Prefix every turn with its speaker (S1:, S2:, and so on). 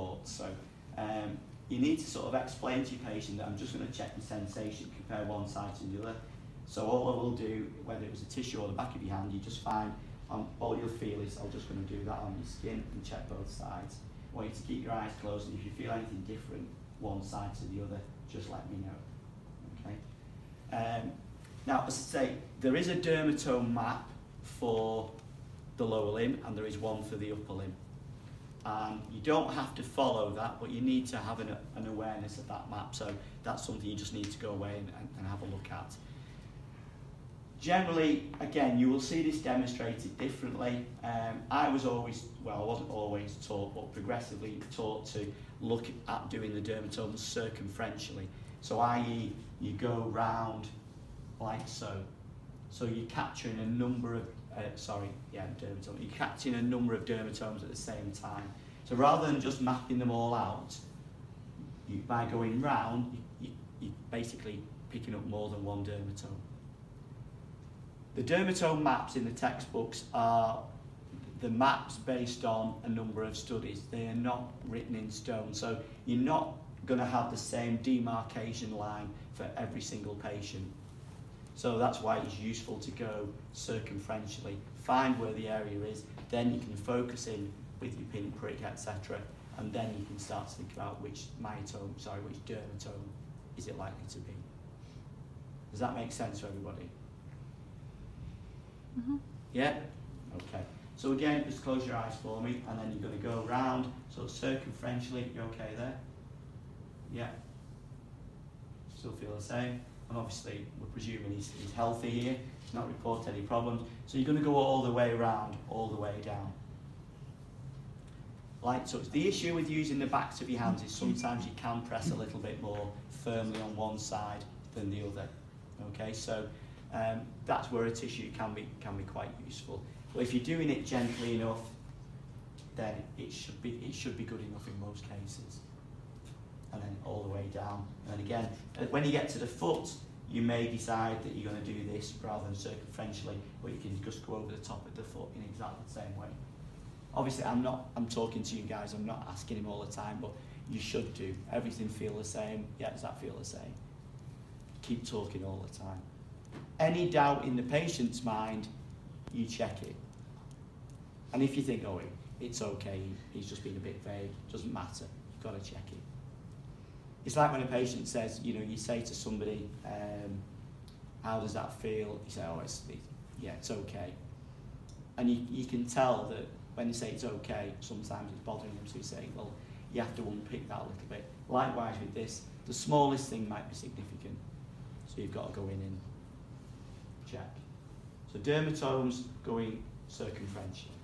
S1: taught. So um, you need to sort of explain to your patient that I'm just going to check the sensation, compare one side to the other. So all I will do, whether it was a tissue or the back of your hand, you just find um, all you'll feel is I'm just going to do that on your skin and check both sides. I want you to keep your eyes closed and if you feel anything different, one side to the other, just let me know. Okay. Um, now, as I say, there is a dermatome map for the lower limb and there is one for the upper limb. And you don't have to follow that, but you need to have an, an awareness of that map. So that's something you just need to go away and, and, and have a look at. Generally, again, you will see this demonstrated differently. Um, I was always, well, I wasn't always taught, but progressively taught to look at doing the dermatomes circumferentially. So i.e. you go round like so. So you're capturing a number of, uh, sorry, yeah, dermatome. You're capturing a number of dermatomes at the same time. So rather than just mapping them all out, you, by going round, you, you, you're basically picking up more than one dermatome. The dermatome maps in the textbooks are the maps based on a number of studies. They are not written in stone. So you're not going to have the same demarcation line for every single patient. So that's why it's useful to go circumferentially, find where the area is, then you can focus in with your pinprick, etc. And then you can start to think about which myotome, sorry, which dermatome is it likely to be. Does that make sense to everybody?
S2: Mm -hmm.
S1: Yeah? Okay. So again, just close your eyes for me, and then you're going to go around, so circumferentially, you okay there? Yeah. Still feel the same? And obviously, we're presuming he's, he's healthy here, he's not reported any problems. So you're going to go all the way around, all the way down. Light so. The issue with using the backs of your hands is sometimes you can press a little bit more firmly on one side than the other. Okay, so um, that's where a tissue can be, can be quite useful. But if you're doing it gently enough, then it should be, it should be good enough in most cases. And then all the way down. And again, uh, when you get to the foot, you may decide that you're going to do this rather than circumferentially, but you can just go over the top of the foot in exactly the same way. Obviously, I'm not, I'm talking to you guys, I'm not asking him all the time, but you should do. Everything feel the same? Yeah, does that feel the same? Keep talking all the time any doubt in the patient's mind, you check it. And if you think, oh, it's okay, he's just been a bit vague, doesn't matter, you've got to check it. It's like when a patient says, you know, you say to somebody, um, how does that feel? You say, oh, it's, it, yeah, it's okay. And you, you can tell that when they say it's okay, sometimes it's bothering them, so you say, well, you have to unpick that a little bit. Likewise with this, the smallest thing might be significant, so you've got to go in and check. So dermatomes going circumferentially.